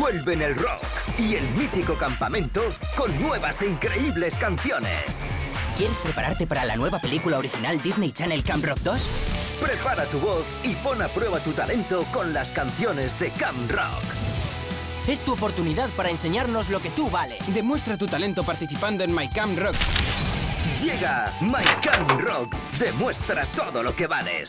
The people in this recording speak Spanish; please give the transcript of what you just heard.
Vuelven el rock y el mítico campamento con nuevas e increíbles canciones. ¿Quieres prepararte para la nueva película original Disney Channel Camp Rock 2? Prepara tu voz y pon a prueba tu talento con las canciones de Camp Rock. Es tu oportunidad para enseñarnos lo que tú vales. Demuestra tu talento participando en My Camp Rock. Llega My Camp Rock. Demuestra todo lo que vales.